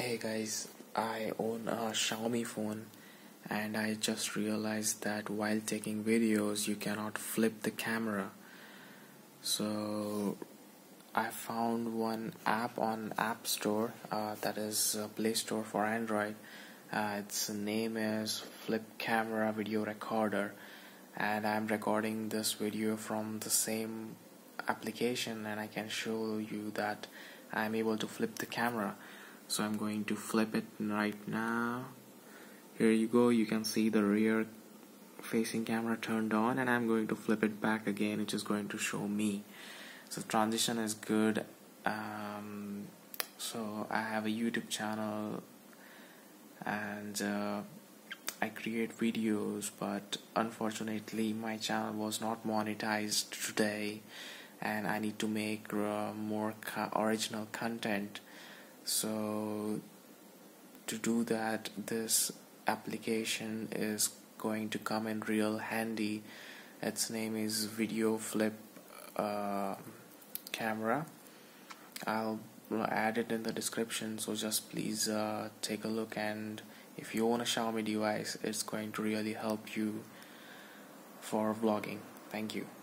Hey guys, I own a Xiaomi phone and I just realized that while taking videos you cannot flip the camera. So I found one app on App Store uh, that is Play Store for Android. Uh, its name is Flip Camera Video Recorder and I'm recording this video from the same application and I can show you that I'm able to flip the camera so I'm going to flip it right now. Here you go. You can see the rear facing camera turned on and I'm going to flip it back again which is going to show me. So transition is good. Um, so I have a YouTube channel and uh, I create videos but unfortunately my channel was not monetized today and I need to make uh, more original content so to do that this application is going to come in real handy. Its name is video flip uh, camera. I'll add it in the description so just please uh, take a look and if you own a Xiaomi device it's going to really help you for vlogging. Thank you